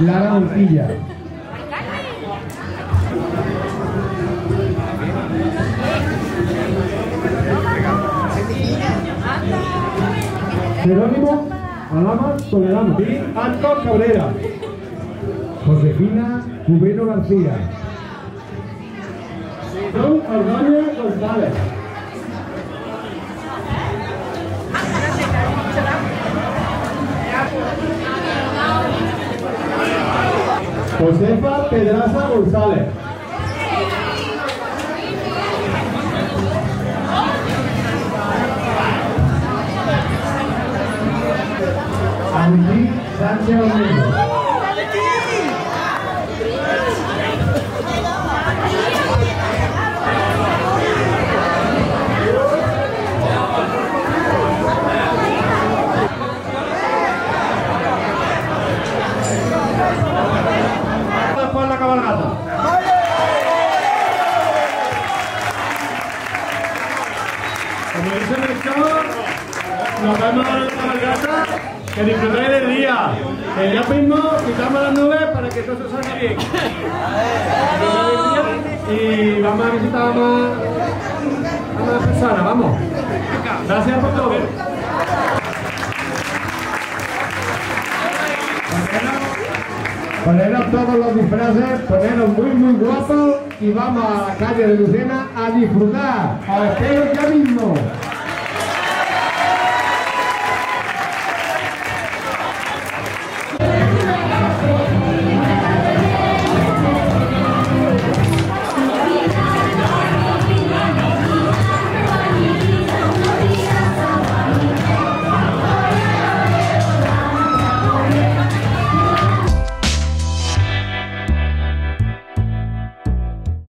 Lara Montilla. Jerónimo Alama Toledano Anton Cabrera. Josefina Cubero García. Don Ordóñez González. Josefa Pedraza González. Agustín Sánchez Olmedo. Nos vemos en la cabalgata, que disfrutéis del día. Que ya mismo quitamos las nubes para que todo se salga bien. Y vamos a visitar a más, a más personas, vamos. Gracias por todo. Poneros todos los disfraces, poneros muy muy guapos y vamos a la calle de Lucena a disfrutar. Os espero ya mismo.